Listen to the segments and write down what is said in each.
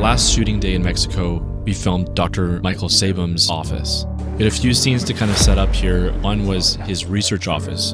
last shooting day in Mexico, we filmed Dr. Michael Sabom's office. We had a few scenes to kind of set up here. One was his research office.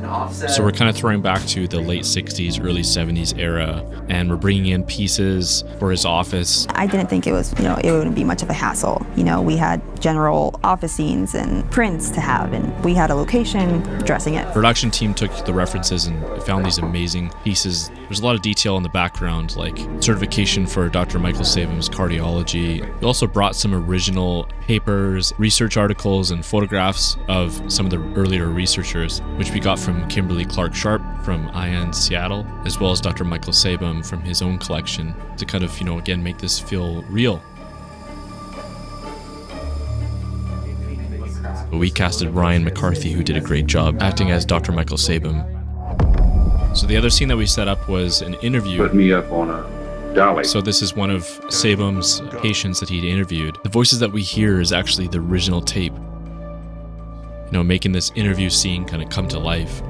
So we're kind of throwing back to the late 60s, early 70s era, and we're bringing in pieces for his office. I didn't think it was, you know, it wouldn't be much of a hassle. You know, we had general office scenes and prints to have, and we had a location dressing it. Production team took the references and found these amazing pieces. There's a lot of detail in the background, like certification for Dr. Michael Sabom's cardiology. We also brought some original papers, research articles, and photographs of some of the earlier researchers, which we got from Kimberly Clark Sharp from IAND Seattle, as well as Dr. Michael Sabom from his own collection to kind of, you know, again, make this feel real. We casted Ryan McCarthy, who did a great job acting as Dr. Michael Sabom. So the other scene that we set up was an interview. Put me up on a. So this is one of Sabom's patients that he'd interviewed. The voices that we hear is actually the original tape. You know, making this interview scene kind of come to life.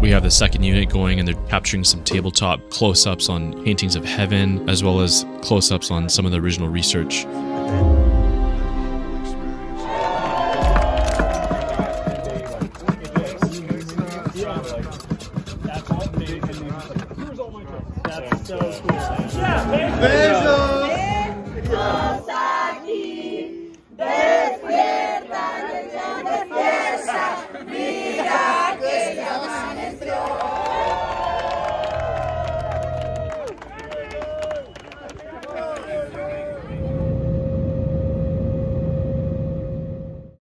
We have the second unit going and they're capturing some tabletop close-ups on paintings of heaven as well as close-ups on some of the original research. Bezos!